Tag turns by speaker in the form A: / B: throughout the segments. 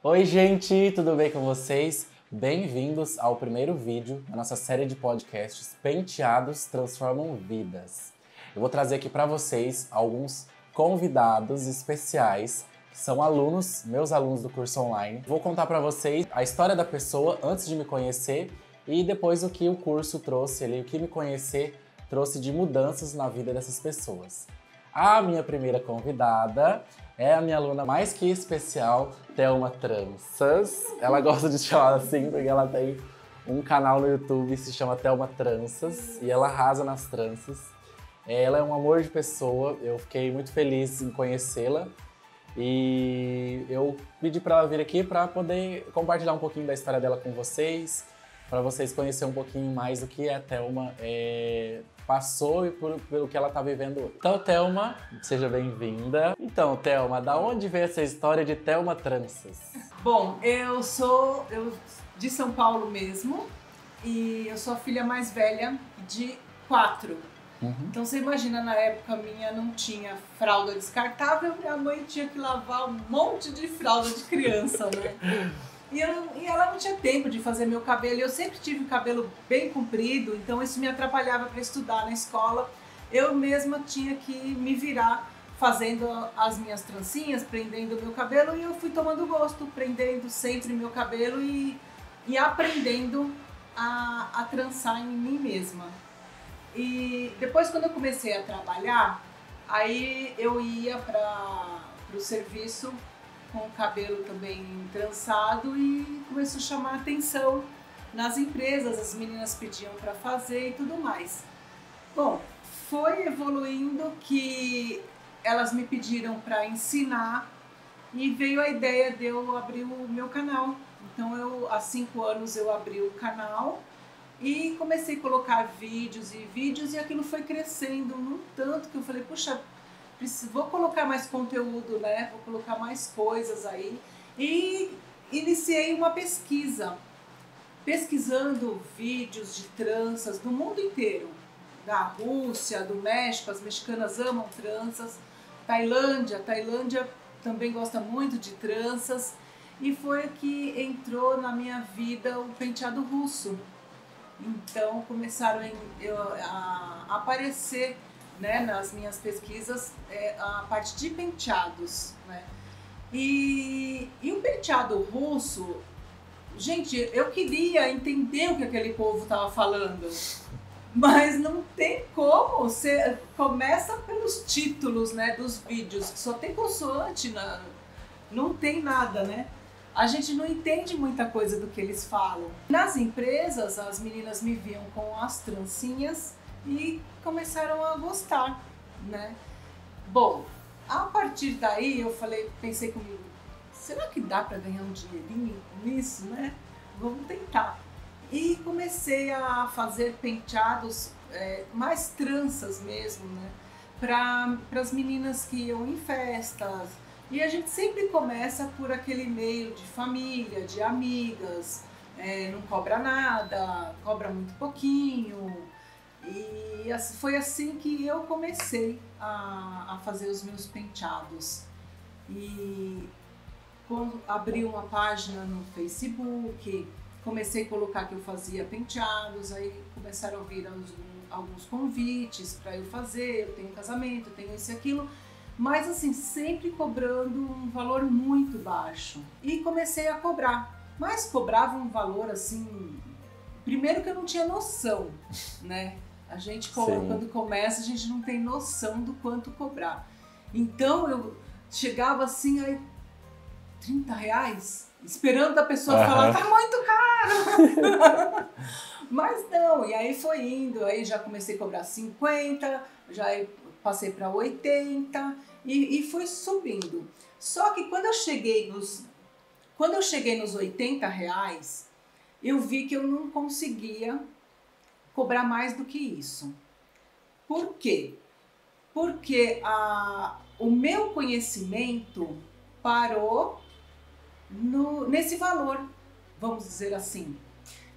A: Oi, gente, tudo bem com vocês? Bem-vindos ao primeiro vídeo da nossa série de podcasts Penteados Transformam Vidas. Eu vou trazer aqui para vocês alguns convidados especiais que são alunos, meus alunos do curso online. Vou contar para vocês a história da pessoa antes de me conhecer e depois o que o curso trouxe ali, o que me conhecer trouxe de mudanças na vida dessas pessoas. A minha primeira convidada é a minha aluna mais que especial, Thelma Tranças. Ela gosta de chamar assim porque ela tem um canal no YouTube que se chama Thelma Tranças e ela arrasa nas tranças. Ela é um amor de pessoa, eu fiquei muito feliz em conhecê-la e eu pedi para ela vir aqui para poder compartilhar um pouquinho da história dela com vocês, para vocês conhecerem um pouquinho mais do que a Thelma é, passou e por, pelo que ela está vivendo hoje. Então, Thelma, seja bem-vinda. Então, Thelma, da onde veio essa história de Thelma Tranças?
B: Bom, eu sou eu, de São Paulo mesmo e eu sou a filha mais velha de quatro. Uhum. Então você imagina, na época minha não tinha fralda descartável, minha mãe tinha que lavar um monte de fralda de criança, né? E, eu, e ela não tinha tempo de fazer meu cabelo. Eu sempre tive o cabelo bem comprido, então isso me atrapalhava para estudar na escola. Eu mesma tinha que me virar fazendo as minhas trancinhas, prendendo meu cabelo e eu fui tomando gosto, prendendo sempre meu cabelo e, e aprendendo a, a trançar em mim mesma. E depois, quando eu comecei a trabalhar, aí eu ia para o serviço com o cabelo também trançado e começou a chamar atenção nas empresas, as meninas pediam para fazer e tudo mais. Bom, foi evoluindo que elas me pediram para ensinar e veio a ideia de eu abrir o meu canal. Então eu há cinco anos eu abri o canal e comecei a colocar vídeos e vídeos e aquilo foi crescendo num tanto que eu falei, puxa, vou colocar mais conteúdo, né? Vou colocar mais coisas aí. E iniciei uma pesquisa, pesquisando vídeos de tranças do mundo inteiro. Da Rússia, do México, as mexicanas amam tranças. Tailândia, Tailândia também gosta muito de tranças. E foi que entrou na minha vida o penteado russo. Então começaram a aparecer né, nas minhas pesquisas é a parte de penteados, né? E, e o penteado russo, gente, eu queria entender o que aquele povo estava falando, mas não tem como. Você começa pelos títulos, né, dos vídeos, que só tem consoante, na, não tem nada, né? A gente não entende muita coisa do que eles falam. Nas empresas, as meninas me viam com as trancinhas e começaram a gostar, né? Bom, a partir daí eu falei, pensei comigo, será que dá para ganhar um dinheirinho com isso, né? Vamos tentar. E comecei a fazer penteados, é, mais tranças mesmo, né? Para as meninas que iam em festas. E a gente sempre começa por aquele meio de família, de amigas, é, não cobra nada, cobra muito pouquinho, e foi assim que eu comecei a, a fazer os meus penteados. E quando abri uma página no Facebook, comecei a colocar que eu fazia penteados, aí começaram a vir alguns, alguns convites para eu fazer, eu tenho casamento, eu tenho isso e aquilo, mas assim, sempre cobrando um valor muito baixo. E comecei a cobrar, mas cobrava um valor assim, primeiro que eu não tinha noção, né? A gente, quando começa, a gente não tem noção do quanto cobrar. Então eu chegava assim, aí 30 reais, esperando a pessoa uhum. falar, tá muito caro! Mas não, e aí foi indo, aí já comecei a cobrar 50, já passei para 80 e, e foi subindo. Só que quando eu cheguei nos quando eu cheguei nos 80 reais, eu vi que eu não conseguia cobrar mais do que isso. Por quê? Porque a, o meu conhecimento parou no, nesse valor, vamos dizer assim.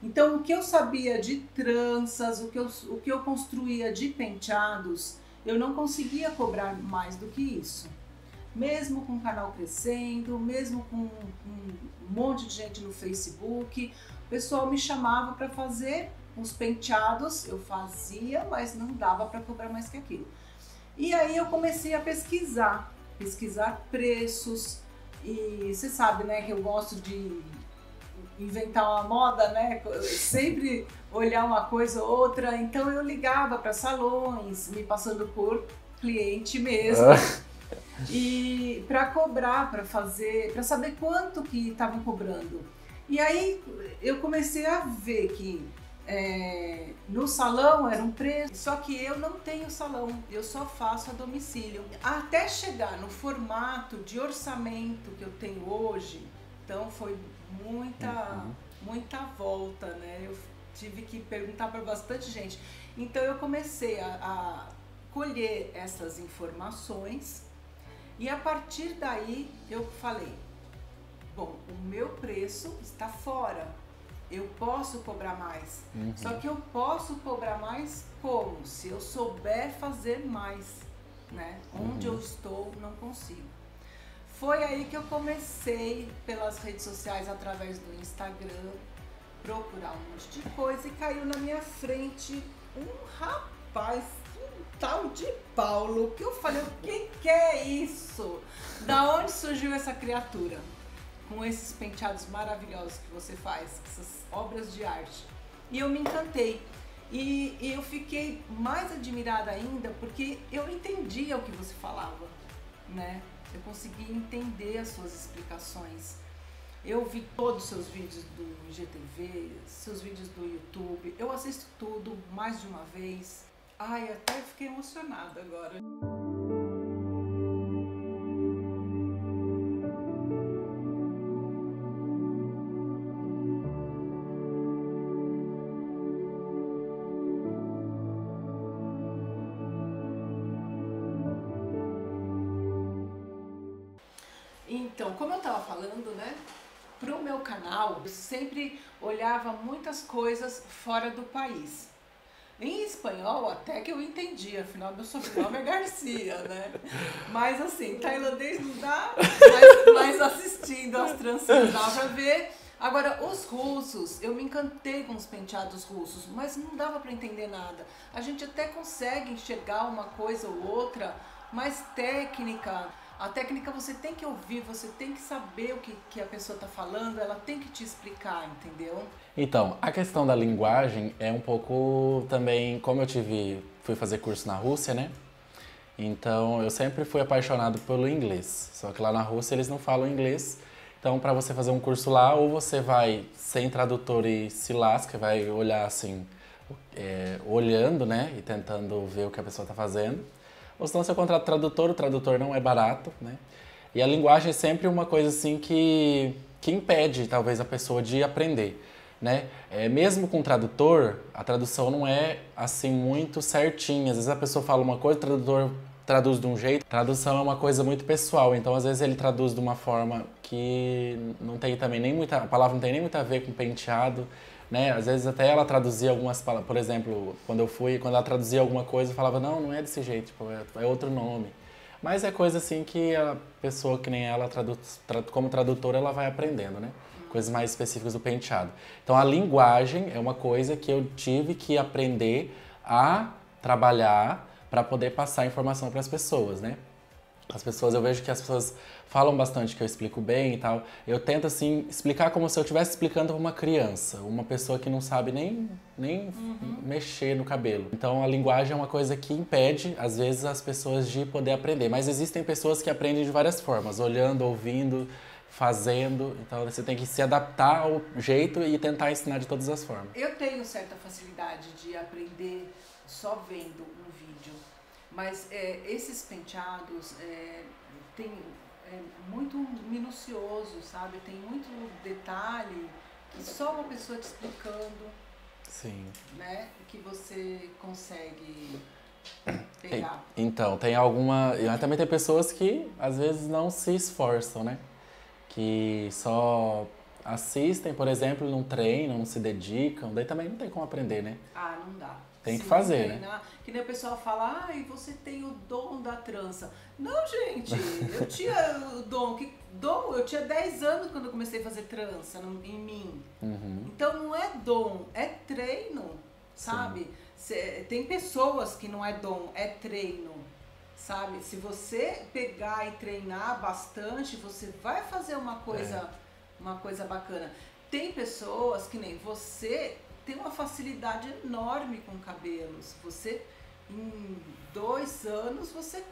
B: Então, o que eu sabia de tranças, o que eu, o que eu construía de penteados, eu não conseguia cobrar mais do que isso. mesmo com o canal crescendo, mesmo com um monte de gente no Facebook, o pessoal me chamava para fazer uns penteados, eu fazia, mas não dava para cobrar mais que aquilo. E aí eu comecei a pesquisar, pesquisar preços, e você sabe, né, que eu gosto de inventar uma moda, né? Sempre olhar uma coisa ou outra. Então eu ligava para salões, me passando por cliente mesmo. Ah. E para cobrar, para fazer, para saber quanto que estavam cobrando. E aí eu comecei a ver que é, no salão era um preço, só que eu não tenho salão, eu só faço a domicílio. Até chegar no formato de orçamento que eu tenho hoje, então foi muita, uhum. muita volta, né? Eu tive que perguntar para bastante gente. Então eu comecei a, a colher essas informações e a partir daí eu falei, bom, o meu preço está fora, eu posso cobrar mais. Uhum. Só que eu posso cobrar mais como? Se eu souber fazer mais, né? Onde uhum. eu estou, não consigo. Foi aí que eu comecei pelas redes sociais, através do Instagram, procurar um monte de coisa e caiu na minha frente um rapaz, um tal de Paulo, que eu falei, o que, que é isso? Da onde surgiu essa criatura? Com esses penteados maravilhosos que você faz, essas obras de arte. E eu me encantei. E, e eu fiquei mais admirada ainda porque eu entendia o que você falava, né? Eu consegui entender as suas explicações. Eu vi todos os seus vídeos do IGTV, seus vídeos do YouTube. Eu assisto tudo mais de uma vez. Ai, até fiquei emocionada agora. Então, como eu estava falando, né? Para o meu canal, eu sempre olhava muitas coisas fora do país. Em espanhol, até que eu entendi, afinal meu sobrenome é Garcia, né? Mas assim, tailandês não dá, mas, mas assistindo as transições dá pra ver. Agora, os russos, eu me encantei com os penteados russos, mas não dava para entender nada. A gente até consegue enxergar uma coisa ou outra, mas técnica, a técnica você tem que ouvir, você tem que saber o que, que a pessoa está falando, ela tem que te explicar, entendeu?
A: Então, a questão da linguagem é um pouco também, como eu tive, fui fazer curso na Rússia, né? Então, eu sempre fui apaixonado pelo inglês. Só que lá na Rússia eles não falam inglês. Então, para você fazer um curso lá, ou você vai sem tradutor e se lasca, vai olhar assim, é, olhando, né? E tentando ver o que a pessoa está fazendo ou você contrata tradutor, o tradutor não é barato, né? E a linguagem é sempre uma coisa assim que, que impede, talvez, a pessoa de aprender, né? É, mesmo com tradutor, a tradução não é assim muito certinha. Às vezes a pessoa fala uma coisa, o tradutor traduz de um jeito. Tradução é uma coisa muito pessoal, então às vezes ele traduz de uma forma que não tem também nem muita, a palavra não tem nem muito a ver com penteado né? Às vezes até ela traduzia algumas palavras, por exemplo, quando eu fui, quando ela traduzia alguma coisa, eu falava, não, não é desse jeito, tipo, é, é, outro nome. Mas é coisa assim que a pessoa que nem ela, tradu como tradutora, ela vai aprendendo, né? Coisas mais específicas do penteado. Então a linguagem é uma coisa que eu tive que aprender a trabalhar para poder passar informação para as pessoas, né? As pessoas, eu vejo que as pessoas falam bastante que eu explico bem e tal. Eu tento, assim, explicar como se eu estivesse explicando para uma criança, uma pessoa que não sabe nem, nem uhum. mexer no cabelo. Então, a linguagem é uma coisa que impede, às vezes, as pessoas de poder aprender. Mas existem pessoas que aprendem de várias formas, olhando, ouvindo, fazendo. Então, você tem que se adaptar ao jeito e tentar ensinar de todas as formas.
B: Eu tenho certa facilidade de aprender só vendo um vídeo. Mas é, esses penteados é, tem é muito minucioso, sabe? Tem muito detalhe que só uma pessoa te explicando,
A: Sim.
B: né? Que você consegue pegar.
A: Então, tem alguma. Também tem pessoas que às vezes não se esforçam, né? Que só assistem, por exemplo, não treinam, não se dedicam, daí também não tem como aprender, né?
B: Ah, não dá.
A: tem que fazer, né?
B: treinar, né? Que nem o pessoal fala, ai, você tem o dom da trança. Não, gente, eu tinha o dom. Que, dom, eu tinha 10 anos quando eu comecei a fazer trança no, em mim. Uhum. Então não é dom, é treino, sabe? Cê, tem pessoas que não é dom, é treino. Sabe? Se você pegar e treinar bastante, você vai fazer uma coisa, é. Uma coisa bacana. Tem pessoas que nem você tem uma facilidade enorme com cabelos. Você, em dois anos, você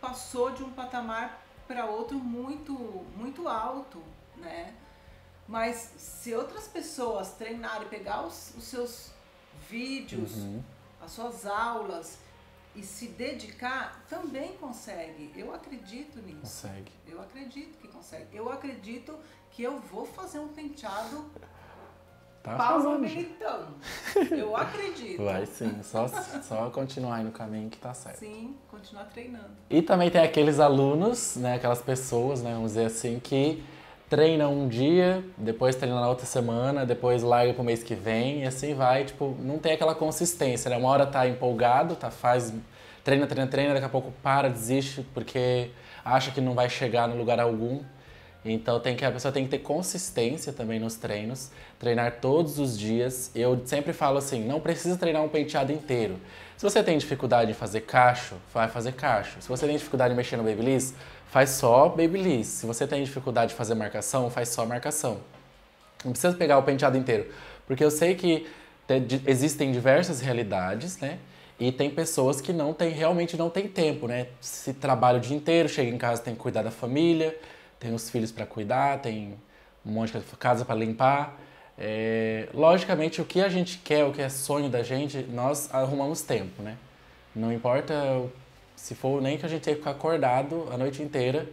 B: passou de um patamar para outro muito, muito alto, né? Mas se outras pessoas treinarem, pegar os, os seus vídeos, uhum. as suas aulas e se dedicar, também consegue. Eu acredito nisso.
A: Consegue.
B: Eu acredito que consegue. Eu acredito que eu vou fazer um penteado
A: Tá Paulo
B: Militão. Eu acredito.
A: Vai sim, só, só continuar aí no caminho que tá certo.
B: Sim, continuar treinando.
A: E também tem aqueles alunos, né, aquelas pessoas, né, vamos dizer assim, que treinam um dia, depois treinam na outra semana, depois larga pro mês que vem e assim vai, tipo, não tem aquela consistência, né? Uma hora tá empolgado, tá faz treina, treina, treina, daqui a pouco para, desiste porque acha que não vai chegar no lugar algum. Então tem que a pessoa tem que ter consistência também nos treinos, treinar todos os dias. Eu sempre falo assim, não precisa treinar um penteado inteiro. Se você tem dificuldade em fazer cacho, vai fazer cacho. Se você tem dificuldade em mexer no babyliss, faz só babyliss. Se você tem dificuldade de fazer marcação, faz só marcação. Não precisa pegar o penteado inteiro, porque eu sei que existem diversas realidades, né? E tem pessoas que não tem, realmente não tem tempo, né? Se trabalha o dia inteiro, chega em casa tem que cuidar da família, tem os filhos para cuidar, tem um monte de casa para limpar. É, logicamente, o que a gente quer, o que é sonho da gente, nós arrumamos tempo, né? Não importa se for nem que a gente tenha que ficar acordado a noite inteira,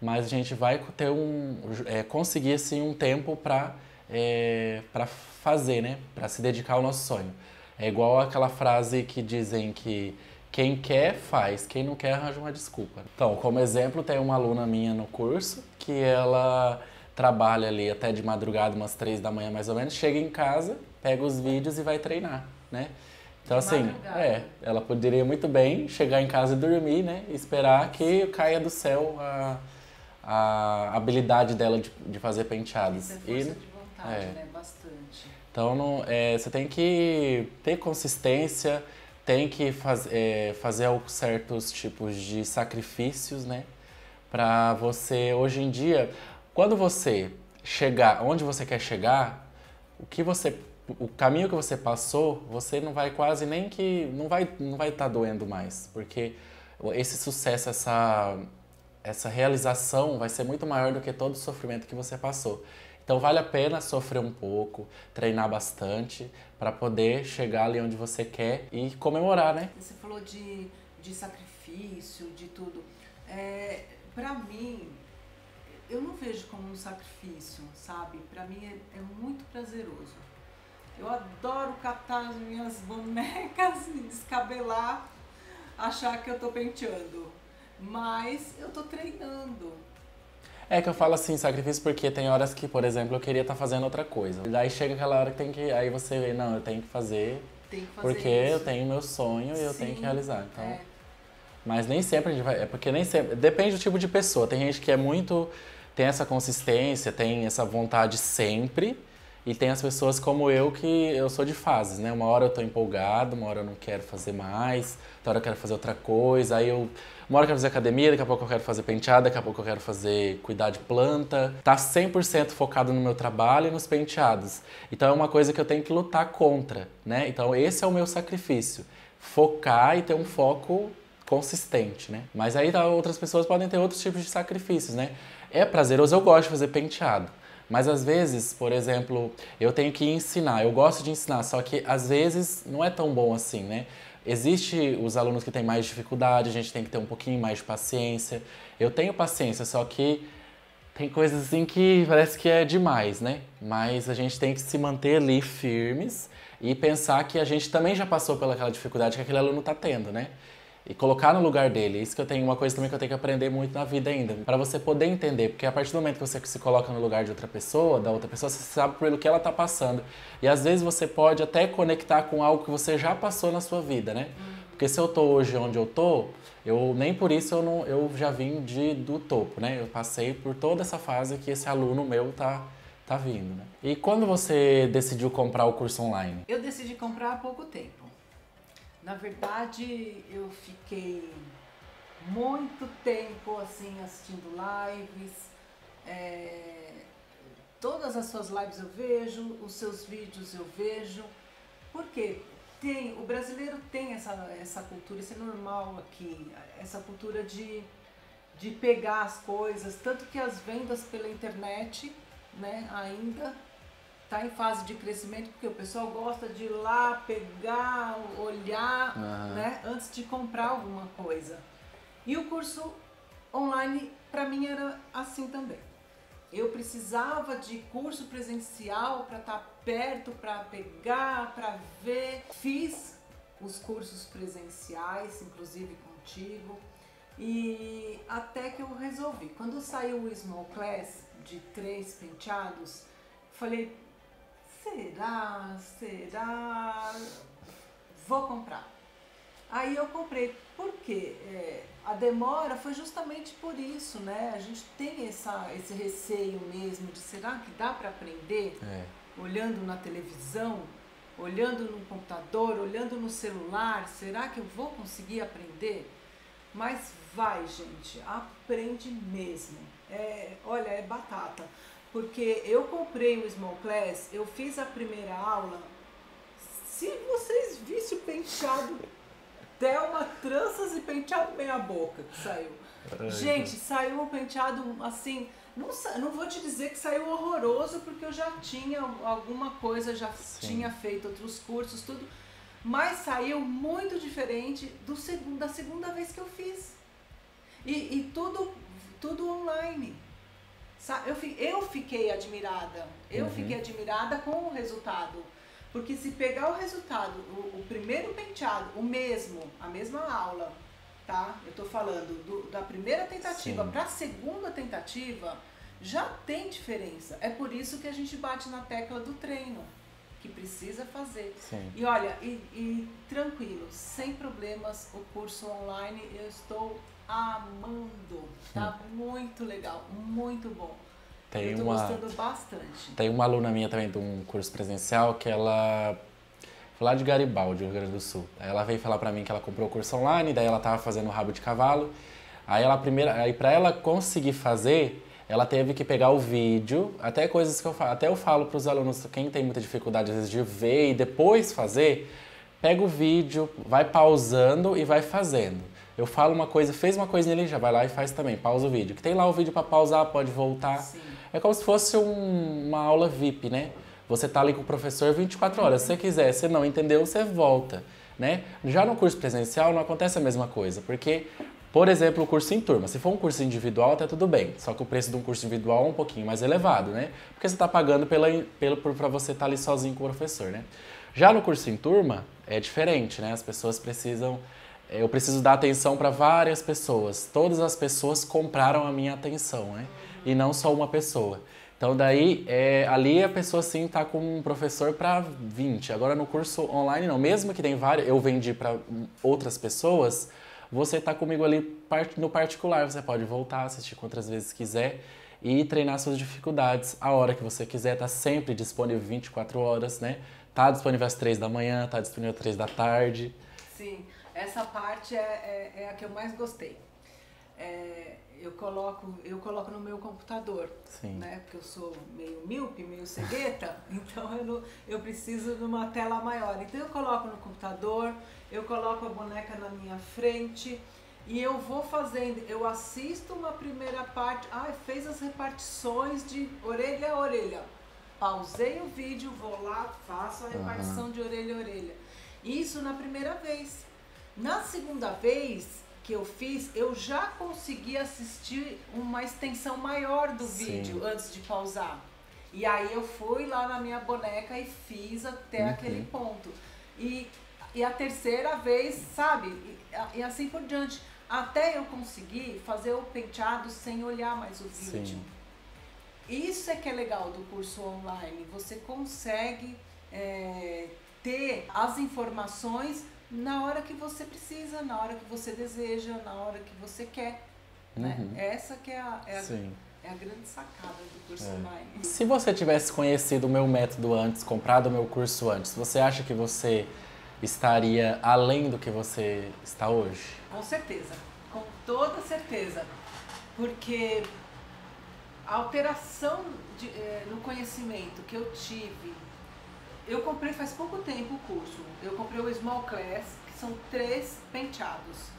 A: mas a gente vai ter um, é, conseguir assim um tempo para é, para fazer, né? Para se dedicar ao nosso sonho. É igual aquela frase que dizem que quem quer, faz. Quem não quer, arranja uma desculpa. Então, como exemplo, tem uma aluna minha no curso que ela trabalha ali até de madrugada, umas três da manhã mais ou menos, chega em casa, pega os vídeos e vai treinar, né? Então, assim, madrugada. é, ela poderia muito bem chegar em casa e dormir, né? E esperar que caia do céu a, a habilidade dela de, de fazer penteados.
B: Isso é força e, de vontade, é. né? Bastante.
A: Então, não, é, você tem que ter consistência, tem que faz, é, fazer certos tipos de sacrifícios, né? Para você, hoje em dia, quando você chegar onde você quer chegar, o que você o caminho que você passou, você não vai quase nem que não vai não vai estar tá doendo mais, porque esse sucesso, essa essa realização vai ser muito maior do que todo o sofrimento que você passou. Então vale a pena sofrer um pouco, treinar bastante para poder chegar ali onde você quer e comemorar, né?
B: Você falou de, de sacrifício, de tudo. É, para mim, eu não vejo como um sacrifício, sabe? Para mim é, é muito prazeroso. Eu adoro catar as minhas bonecas e descabelar, achar que eu tô penteando. Mas eu tô treinando.
A: É que eu falo assim, sacrifício, porque tem horas que, por exemplo, eu queria estar tá fazendo outra coisa. Daí chega aquela hora que tem que. Aí você vê, não, eu tenho que fazer.
B: Tem que fazer
A: porque
B: isso.
A: eu tenho meu sonho e eu
B: Sim,
A: tenho que realizar. Então.
B: É.
A: Mas nem sempre a gente vai. É porque nem sempre. Depende do tipo de pessoa. Tem gente que é muito. tem essa consistência, tem essa vontade sempre. E tem as pessoas como eu que eu sou de fases, né? Uma hora eu tô empolgado, uma hora eu não quero fazer mais, outra hora eu quero fazer outra coisa, aí eu uma hora eu quero fazer academia, daqui a pouco eu quero fazer penteado, daqui a pouco eu quero fazer cuidar de planta. Tá 100% focado no meu trabalho e nos penteados. Então é uma coisa que eu tenho que lutar contra, né? Então esse é o meu sacrifício. Focar e ter um foco consistente, né? Mas aí tá, outras pessoas podem ter outros tipos de sacrifícios, né? É prazeroso, eu gosto de fazer penteado. Mas às vezes, por exemplo, eu tenho que ensinar, eu gosto de ensinar, só que às vezes não é tão bom assim, né? Existe os alunos que têm mais dificuldade, a gente tem que ter um pouquinho mais de paciência. Eu tenho paciência, só que tem coisas assim que parece que é demais, né? Mas a gente tem que se manter ali firmes e pensar que a gente também já passou pelaquela dificuldade que aquele aluno está tendo, né? E colocar no lugar dele. Isso que eu tenho uma coisa também que eu tenho que aprender muito na vida ainda, para você poder entender, porque a partir do momento que você se coloca no lugar de outra pessoa, da outra pessoa, você sabe pelo que ela tá passando. E às vezes você pode até conectar com algo que você já passou na sua vida, né? Porque se eu tô hoje onde eu tô, eu nem por isso eu não eu já vim de do topo, né? Eu passei por toda essa fase que esse aluno meu tá tá vindo, né? E quando você decidiu comprar o curso online?
B: Eu decidi comprar há pouco tempo. Na verdade, eu fiquei muito tempo assim assistindo lives. É, todas as suas lives eu vejo, os seus vídeos eu vejo. Por quê? Tem, o brasileiro tem essa, essa cultura, isso é normal aqui, essa cultura de, de pegar as coisas, tanto que as vendas pela internet né, ainda está em fase de crescimento, porque o pessoal gosta de ir lá, pegar, olhar, uhum. né, antes de comprar alguma coisa. E o curso online, para mim, era assim também. Eu precisava de curso presencial para estar tá perto, para pegar, para ver. Fiz os cursos presenciais, inclusive contigo, e até que eu resolvi. Quando saiu o Small Class de três penteados, falei, será, será, vou comprar. Aí eu comprei, porque é, a demora foi justamente por isso, né? A gente tem essa, esse receio mesmo de será que dá para aprender é. olhando na televisão, olhando no computador, olhando no celular, será que eu vou conseguir aprender? Mas vai, gente, aprende mesmo. É, olha, é batata. Porque eu comprei o Small Class, eu fiz a primeira aula. Se vocês vissem o penteado Thelma tranças e penteado meia boca que saiu. Ai, Gente, saiu um penteado assim. Não, não vou te dizer que saiu horroroso, porque eu já tinha alguma coisa, já Sim. tinha feito outros cursos, tudo. Mas saiu muito diferente do segundo, da segunda vez que eu fiz. E, e tudo, tudo online. Eu, eu fiquei admirada. Eu uhum. fiquei admirada com o resultado. Porque se pegar o resultado, o, o primeiro penteado, o mesmo, a mesma aula, tá? Eu tô falando do, da primeira tentativa para a segunda tentativa, já tem diferença. É por isso que a gente bate na tecla do treino, que precisa fazer. Sim. E olha, e, e tranquilo, sem problemas, o curso online eu estou amando. Tá hum. muito legal, muito bom. Tem eu tô uma, gostando bastante.
A: Tem uma aluna minha também de um curso presencial que ela foi lá de Garibaldi, Rio Grande do Sul. Aí ela veio falar para mim que ela comprou o curso online, daí ela tava fazendo o rabo de cavalo. Aí ela primeira, aí para ela conseguir fazer, ela teve que pegar o vídeo, até coisas que eu falo, até eu falo para os alunos, quem tem muita dificuldade às vezes de ver e depois fazer, pega o vídeo, vai pausando e vai fazendo. Eu falo uma coisa, fez uma coisa nele, já vai lá e faz também, pausa o vídeo. Que tem lá o vídeo para pausar, pode voltar. Sim. É como se fosse um, uma aula VIP, né? Você tá ali com o professor 24 horas. Se você quiser, se não entendeu, você volta, né? Já no curso presencial não acontece a mesma coisa, porque por exemplo, o curso em turma. Se for um curso individual, até tudo bem. Só que o preço de um curso individual é um pouquinho mais elevado, né? Porque você está pagando pela, pelo, para você estar tá ali sozinho com o professor, né? Já no curso em turma, é diferente, né? As pessoas precisam. Eu preciso dar atenção para várias pessoas. Todas as pessoas compraram a minha atenção, né? e não só uma pessoa. Então daí, é, ali a pessoa sim está com um professor para 20. Agora no curso online não, mesmo que tem vários, eu vendi para outras pessoas, você está comigo ali no particular, você pode voltar, assistir quantas vezes quiser e treinar suas dificuldades a hora que você quiser, está sempre disponível 24 horas, né? Tá disponível às 3 da manhã, tá disponível às 3 da tarde.
B: Sim, essa parte é, é, é a que eu mais gostei. É, eu coloco, eu coloco no meu computador, Sim. né? Porque eu sou meio míope, meio cegueta, então eu, não, eu preciso de uma tela maior. Então eu coloco no computador, eu coloco a boneca na minha frente e eu vou fazendo, eu assisto uma primeira parte, ah, fez as repartições de orelha a orelha. Pausei o vídeo, vou lá, faço a repartição uhum. de orelha a orelha. Isso na primeira vez. Na segunda vez, que eu fiz, eu já consegui assistir uma extensão maior do Sim. vídeo antes de pausar. E aí eu fui lá na minha boneca e fiz até uhum. aquele ponto. E e a terceira vez, sabe? E, e assim por diante. Até eu conseguir fazer o penteado sem olhar mais o vídeo. Sim. Isso é que é legal do curso online. Você consegue é, ter as informações na hora que você precisa, na hora que você deseja, na hora que você quer. Né? Uhum. Né? Essa que é a, é a, é a grande sacada do curso é. online.
A: Se você tivesse conhecido o meu método antes, comprado o meu curso antes, você acha que você estaria além do que você está hoje?
B: Com certeza, com toda certeza. Porque a alteração de, eh, no conhecimento que eu tive eu comprei faz pouco tempo o curso. Eu comprei o Small Class, que são três penteados.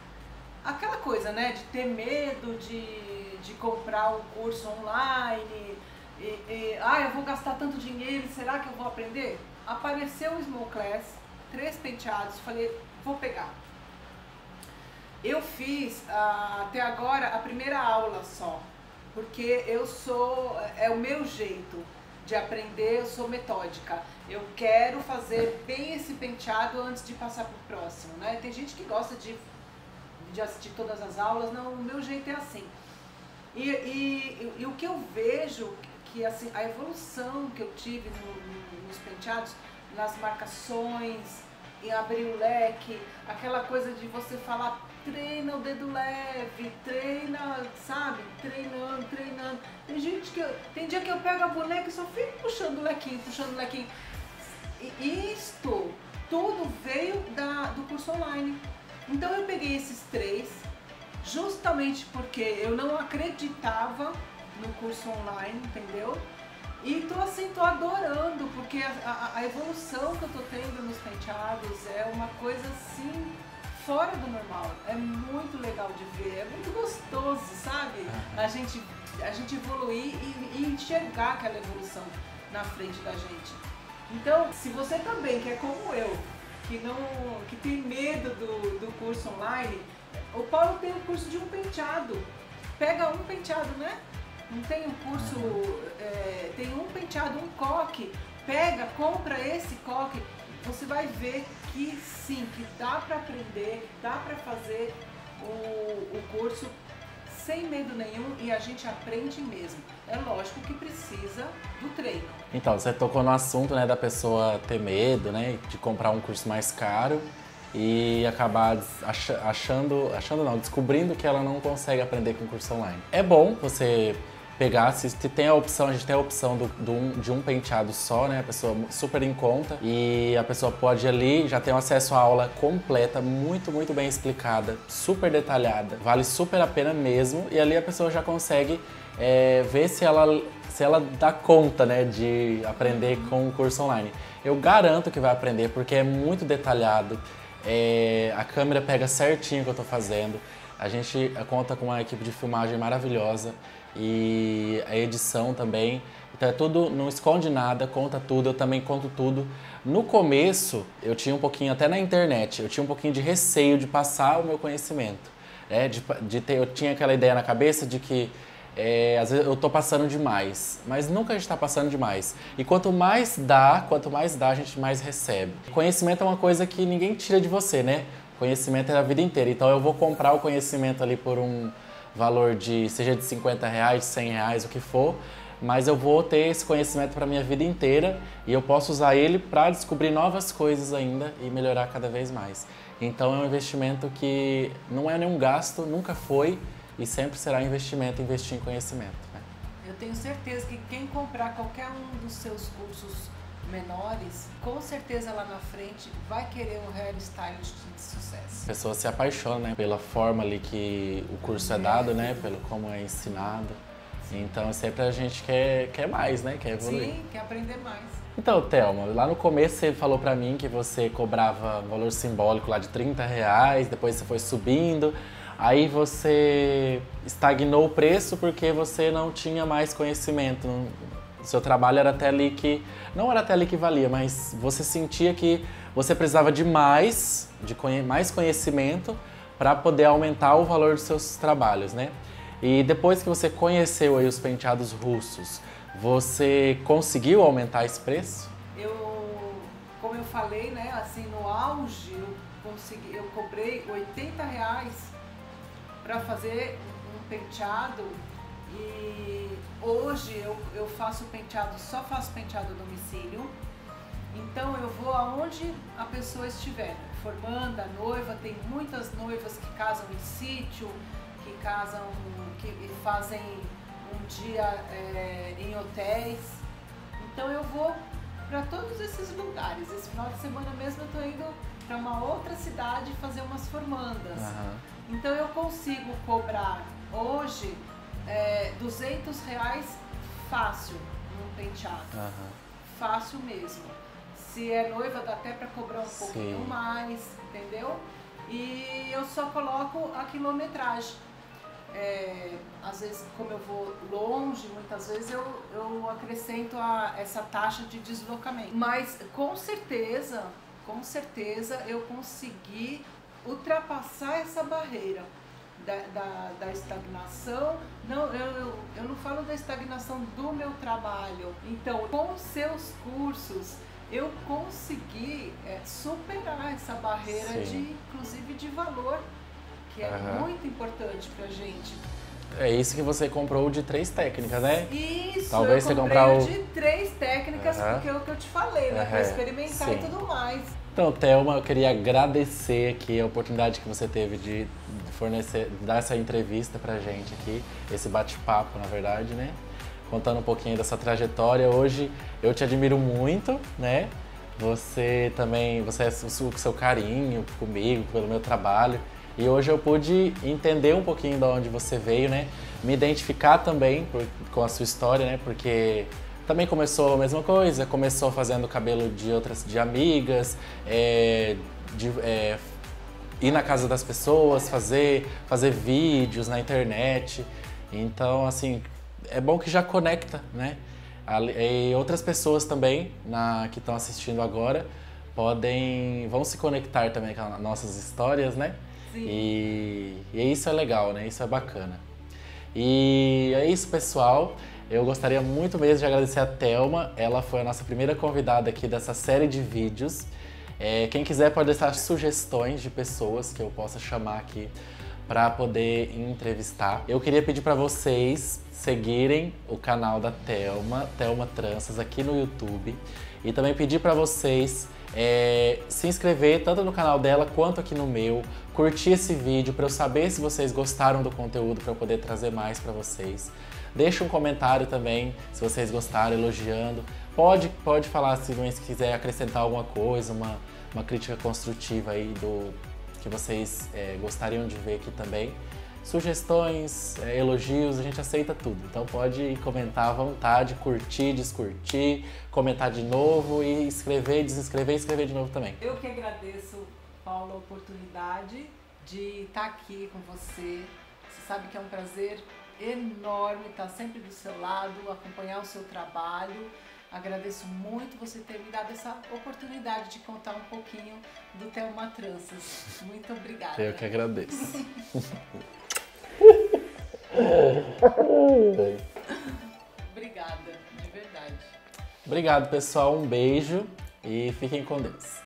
B: Aquela coisa, né, de ter medo de, de comprar um curso online, e, e, ah, eu vou gastar tanto dinheiro, será que eu vou aprender? Apareceu o Small Class, três penteados, falei, vou pegar. Eu fiz ah, até agora a primeira aula só, porque eu sou, é o meu jeito de aprender, eu sou metódica. Eu quero fazer bem esse penteado antes de passar para o próximo, né? Tem gente que gosta de, de assistir todas as aulas, não, o meu jeito é assim. E, e, e o que eu vejo, que assim, a evolução que eu tive no, no, nos penteados, nas marcações, em abrir o leque, aquela coisa de você falar treina o dedo leve, treina, sabe? Treinando, treinando. Tem gente que. Tem dia que eu pego a boneca e só fico puxando o lequinho, puxando o lequinho. E isto tudo veio da, do curso online. Então eu peguei esses três, justamente porque eu não acreditava no curso online, entendeu? E tô assim, tô adorando, porque a, a, a evolução que eu tô tendo nos penteados é uma coisa assim fora do normal. É muito legal de ver, é muito gostoso, sabe? A gente, a gente evoluir e, e enxergar aquela evolução na frente da gente. Então, se você também, que é como eu, que não que tem medo do, do curso online, o Paulo tem o um curso de um penteado. Pega um penteado, né? Não tem um curso, é, tem um penteado, um coque. Pega, compra esse coque você vai ver que sim, que dá para aprender, dá para fazer o, o curso sem medo nenhum e a gente aprende mesmo. É lógico que precisa do treino.
A: Então, você tocou no assunto né, da pessoa ter medo, né, de comprar um curso mais caro e acabar achando, achando não, descobrindo que ela não consegue aprender com curso online. É bom você pegar, se tem a opção, a gente tem a opção do, do, de um penteado só, né? A pessoa super em conta. E a pessoa pode ir ali, já tem acesso à aula completa, muito, muito bem explicada, super detalhada, vale super a pena mesmo. E ali a pessoa já consegue é, ver se ela, se ela dá conta, né, de aprender com o curso online. Eu garanto que vai aprender porque é muito detalhado, é, a câmera pega certinho o que eu estou fazendo, a gente conta com uma equipe de filmagem maravilhosa e a edição também. Então é tudo, não esconde nada, conta tudo, eu também conto tudo. No começo, eu tinha um pouquinho, até na internet, eu tinha um pouquinho de receio de passar o meu conhecimento. Né? De, de ter, eu tinha aquela ideia na cabeça de que é, às vezes eu estou passando demais, mas nunca a gente está passando demais. E quanto mais dá, quanto mais dá, a gente mais recebe. Conhecimento é uma coisa que ninguém tira de você, né? Conhecimento é a vida inteira. Então eu vou comprar o conhecimento ali por um, valor de seja de 50 reais, 100 reais, o que for, mas eu vou ter esse conhecimento para minha vida inteira e eu posso usar ele para descobrir novas coisas ainda e melhorar cada vez mais. Então é um investimento que não é nenhum gasto, nunca foi e sempre será investimento investir em conhecimento. Né?
B: Eu tenho certeza que quem comprar qualquer um dos seus cursos menores, com certeza lá na frente vai querer um hairstylist de sucesso.
A: A pessoa se apaixona né, pela forma ali que o curso é, é dado, né? Pelo como é ensinado. Então sempre a gente quer, quer mais, né? Quer evoluir.
B: Sim, quer aprender mais.
A: Então, Thelma, lá no começo você falou para mim que você cobrava valor simbólico lá de 30 reais, depois você foi subindo. Aí você estagnou o preço porque você não tinha mais conhecimento, seu trabalho era até ali que. Não era até ali que valia, mas você sentia que você precisava de mais, de conhe mais conhecimento para poder aumentar o valor dos seus trabalhos, né? E depois que você conheceu aí os penteados russos, você conseguiu aumentar esse preço?
B: Eu, como eu falei, né, assim, no auge, eu consegui, eu cobrei 80 reais para fazer um penteado e hoje eu, eu faço penteado, só faço penteado a domicílio. Então eu vou aonde a pessoa estiver, formando a noiva, tem muitas noivas que casam em sítio, que casam, que fazem um dia é, em hotéis. Então eu vou para todos esses lugares. Esse final de semana mesmo eu estou indo para uma outra cidade fazer umas formandas. Uhum. Então eu consigo cobrar hoje é, 200 reais fácil num penteado. Uhum. Fácil mesmo. Se é noiva, dá até para cobrar um Sim. pouquinho mais, entendeu? E eu só coloco a quilometragem. É, às vezes, como eu vou longe, muitas vezes eu, eu acrescento a, essa taxa de deslocamento. Mas com certeza, com certeza eu consegui ultrapassar essa barreira da, da, da, estagnação. Não, eu, eu, eu não falo da estagnação do meu trabalho. Então, com seus cursos, eu consegui é, superar essa barreira, de, inclusive de valor, que é uhum. muito importante para gente.
A: É isso que você comprou de três técnicas, né?
B: Isso, Talvez eu comprei você comprar o... de três técnicas, uhum. porque é o que eu te falei, né? Uhum. Para experimentar Sim. e tudo mais.
A: Então, Thelma, eu queria agradecer aqui a oportunidade que você teve de fornecer, dar essa entrevista pra gente aqui, esse bate-papo, na verdade, né? Contando um pouquinho dessa trajetória. Hoje eu te admiro muito, né? Você também, você é o seu carinho comigo, pelo meu trabalho. E hoje eu pude entender um pouquinho de onde você veio, né? Me identificar também por, com a sua história, né? Porque também começou a mesma coisa, começou fazendo cabelo de outras, de amigas, é, de, é, ir na casa das pessoas, fazer, fazer vídeos na internet. Então, assim, é bom que já conecta, né? E outras pessoas também na, que estão assistindo agora podem vão se conectar também com as nossas histórias, né? Sim. E, e isso é legal, né? Isso é bacana. E é isso, pessoal. Eu gostaria muito mesmo de agradecer a Thelma. Ela foi a nossa primeira convidada aqui dessa série de vídeos. É, quem quiser pode deixar sugestões de pessoas que eu possa chamar aqui para poder entrevistar. Eu queria pedir para vocês seguirem o canal da Thelma, Thelma Tranças, aqui no YouTube. E também pedir para vocês é, se inscrever tanto no canal dela quanto aqui no meu, curtir esse vídeo para eu saber se vocês gostaram do conteúdo para eu poder trazer mais para vocês. Deixa um comentário também, se vocês gostaram, elogiando. Pode, pode falar se quiser acrescentar alguma coisa, uma, uma crítica construtiva aí do que vocês é, gostariam de ver aqui também. Sugestões, é, elogios, a gente aceita tudo. Então pode comentar à vontade, curtir, descurtir, comentar de novo e escrever, desescrever e escrever de novo também.
B: Eu que agradeço, Paulo, a oportunidade de estar aqui com você. Você sabe que é um prazer enorme estar sempre do seu lado, acompanhar o seu trabalho. Agradeço muito você ter me dado essa oportunidade de contar um pouquinho do Thelma Tranças. Muito obrigada.
A: Eu que agradeço.
B: obrigada, de verdade.
A: Obrigado, pessoal. Um beijo e fiquem com Deus.